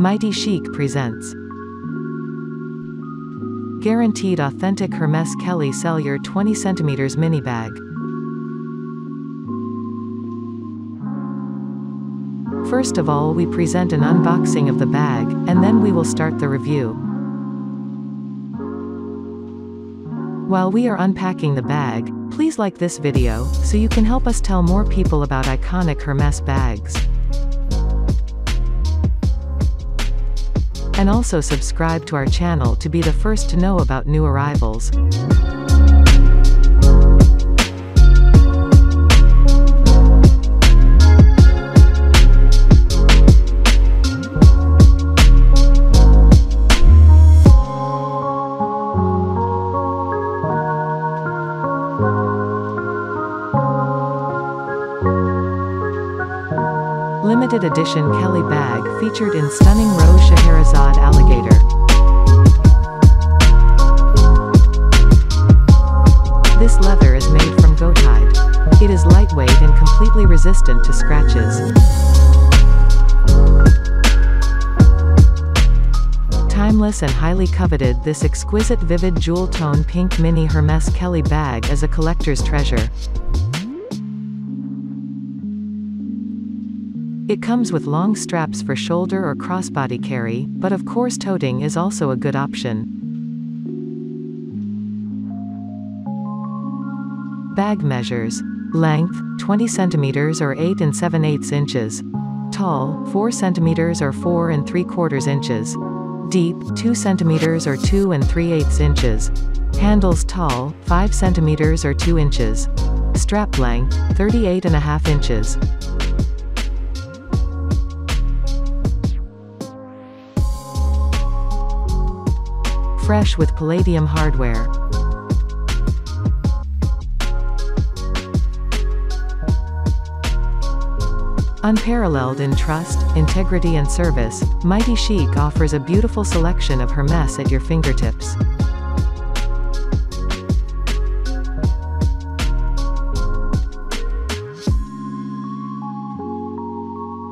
Mighty Chic presents Guaranteed Authentic Hermes Kelly Sellier 20 cm Mini Bag. First of all we present an unboxing of the bag, and then we will start the review. While we are unpacking the bag, please like this video, so you can help us tell more people about iconic Hermes bags. And also subscribe to our channel to be the first to know about new arrivals. Limited edition Kelly bag featured in stunning Rose Scheherazade alligator. This leather is made from goat hide. It is lightweight and completely resistant to scratches. Timeless and highly coveted this exquisite vivid jewel tone pink mini Hermes Kelly bag is a collector's treasure. It comes with long straps for shoulder or crossbody carry, but of course toting is also a good option. Bag measures. Length, 20 centimeters or 8 and 7 eighths inches. Tall, 4 centimeters or 4 and 3 quarters inches. Deep, 2 centimeters or 2 and 3 eighths inches. Handles tall, 5 centimeters or 2 inches. Strap length, 38 and a half inches. Fresh with palladium hardware. Unparalleled in trust, integrity and service, Mighty Chic offers a beautiful selection of Hermes at your fingertips.